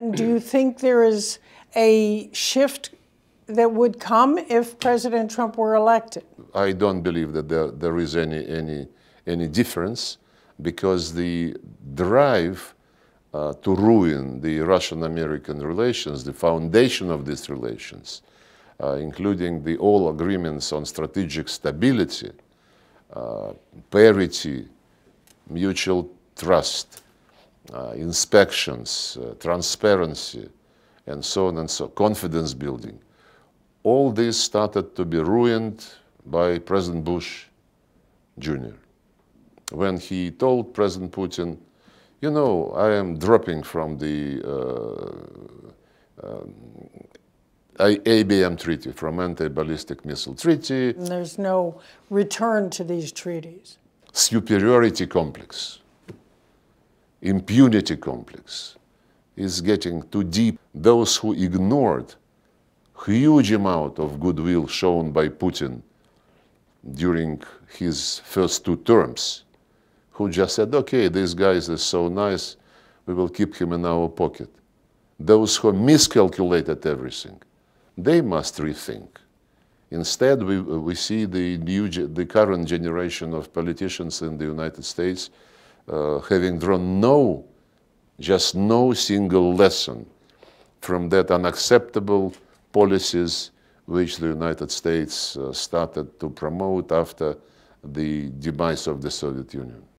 Do you think there is a shift that would come if President Trump were elected? I don't believe that there, there is any, any, any difference because the drive uh, to ruin the Russian American relations, the foundation of these relations, uh, including the all agreements on strategic stability, uh, parity, mutual trust, inspections, uh, transparency, and so on and so confidence building. All this started to be ruined by President Bush Jr. when he told President Putin, you know, I am dropping from the uh, um, ABM treaty, from anti-ballistic missile treaty. And there's no return to these treaties. Superiority complex impunity complex is getting too deep. Those who ignored huge amount of goodwill shown by Putin during his first two terms, who just said, okay, this guy is so nice, we will keep him in our pocket. Those who miscalculated everything, they must rethink. Instead, we, we see the, new, the current generation of politicians in the United States uh, having drawn no, just no single lesson from that unacceptable policies which the United States uh, started to promote after the demise of the Soviet Union.